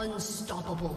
Unstoppable.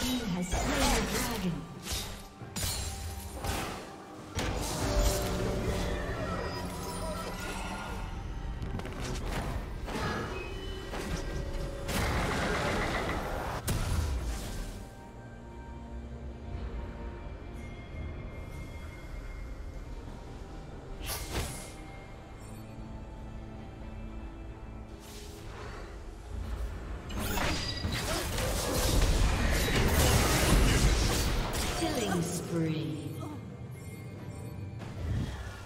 He has slain the dragon.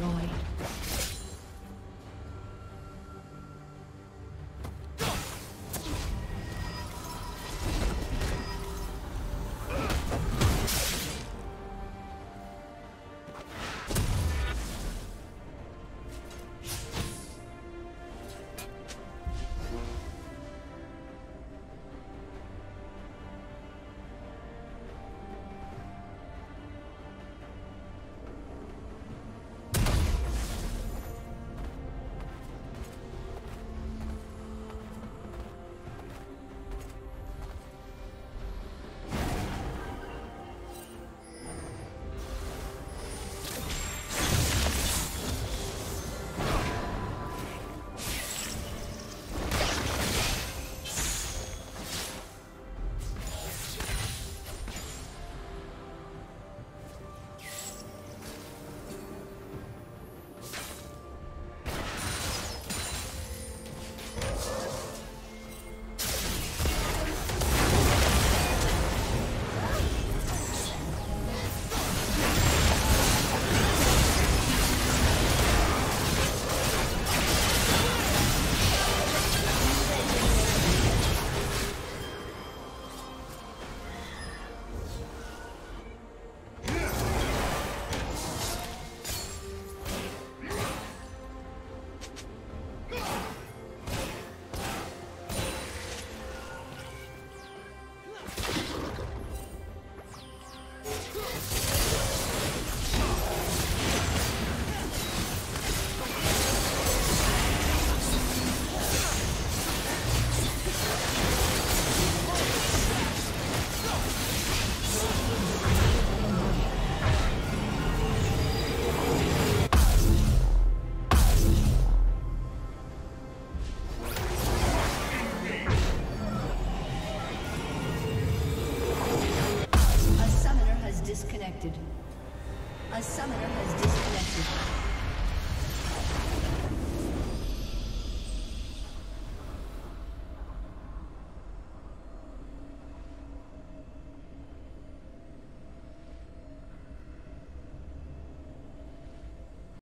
destroyed.